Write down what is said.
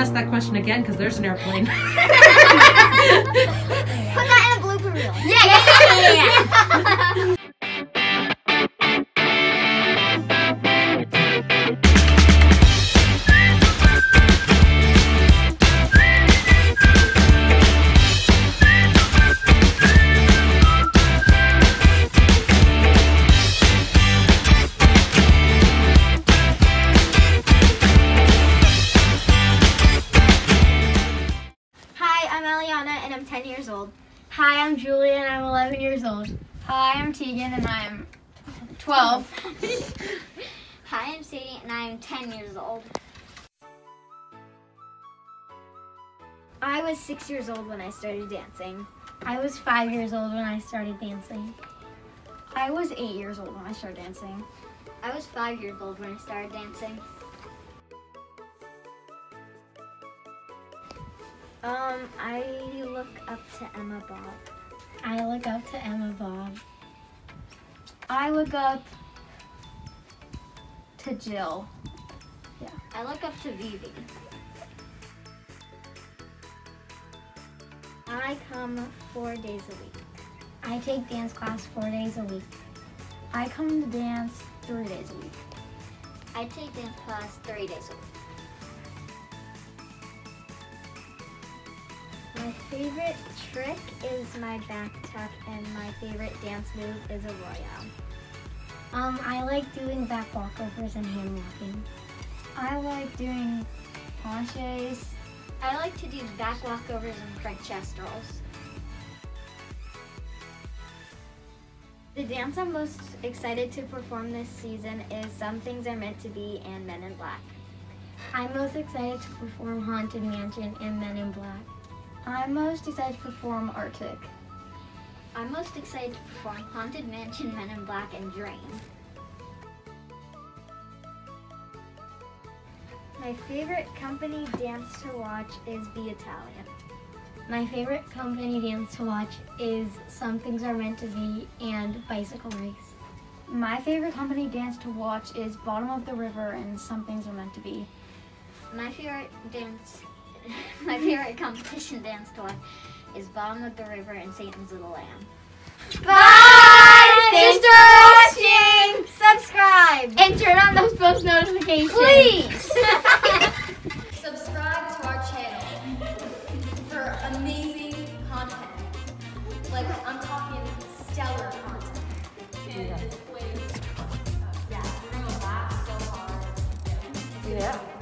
ask that question again because there's an airplane. I'm Eliana and I'm 10 years old. Hi, I'm Julie and I'm 11 years old. Hi, I'm Tegan and I'm 12. Hi, I'm Sadie and I'm 10 years old. I was six years old when I started dancing. I was five years old when I started dancing. I was eight years old when I started dancing. I was five years old when I started dancing. Um, I look up to Emma Bob. I look up to Emma Bob. I look up to Jill. Yeah. I look up to Vivi. I come four days a week. I take dance class four days a week. I come to dance three days a week. I take dance class three days a week. My favorite trick is my back tuck, and my favorite dance move is a royale. Um, I like doing back walkovers and hand walking. I like doing penches. I like to do back walkovers and French chest rolls. The dance I'm most excited to perform this season is Some Things Are Meant to Be and Men in Black. I'm most excited to perform Haunted Mansion and Men in Black. I'm most excited to perform Arctic. I'm most excited to perform Haunted Mansion, Men in Black, and Dream. My favorite company dance to watch is Be Italian. My favorite company dance to watch is Some Things Are Meant to Be and Bicycle Race. My favorite company dance to watch is Bottom of the River and Some Things Are Meant to Be. My favorite dance, my favorite competition dance to watch is Bottom of the River and Satan's Little Lamb. Bye! Thanks for watching! Subscribe! And turn on those post notifications. Please! Subscribe to our channel for amazing content. Like, I'm talking stellar content. And with, yeah, you're gonna laugh so hard. Yeah.